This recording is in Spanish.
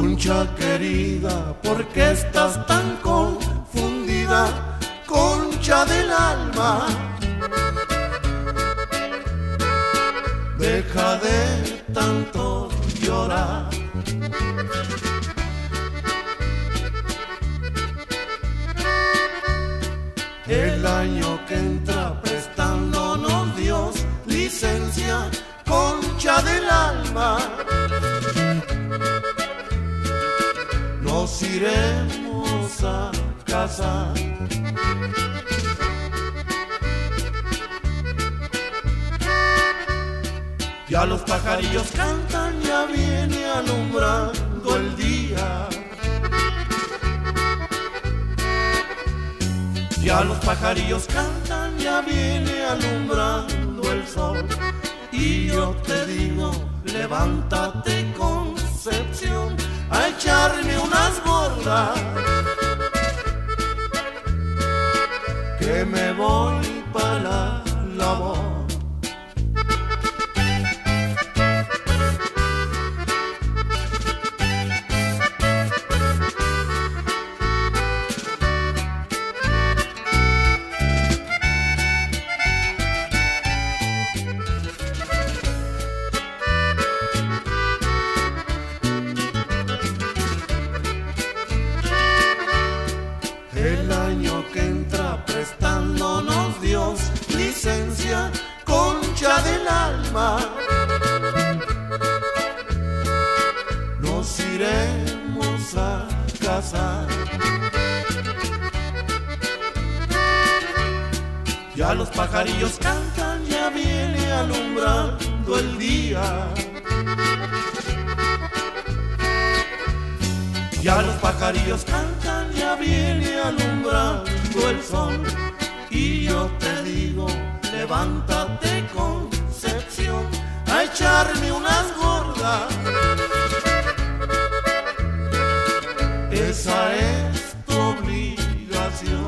Concha querida, ¿por qué estás tan confundida? Concha del alma. Deja de tanto llorar. El año que entra prestándonos Dios licencia, concha del alma. Nos iremos a casa. Ya los pajarillos cantan, ya viene alumbrando el día. Ya los pajarillos cantan, ya viene alumbrando el sol. Y yo te digo, levántate Que me voy para la labor. Prestándonos Dios licencia, concha del alma. Nos iremos a casar. Ya los pajarillos cantan, ya viene alumbrando el día. Ya los pajarillos cantan, ya viene alumbrando el sol y yo te digo, levántate Concepción a echarme unas gordas. Esa es tu obligación.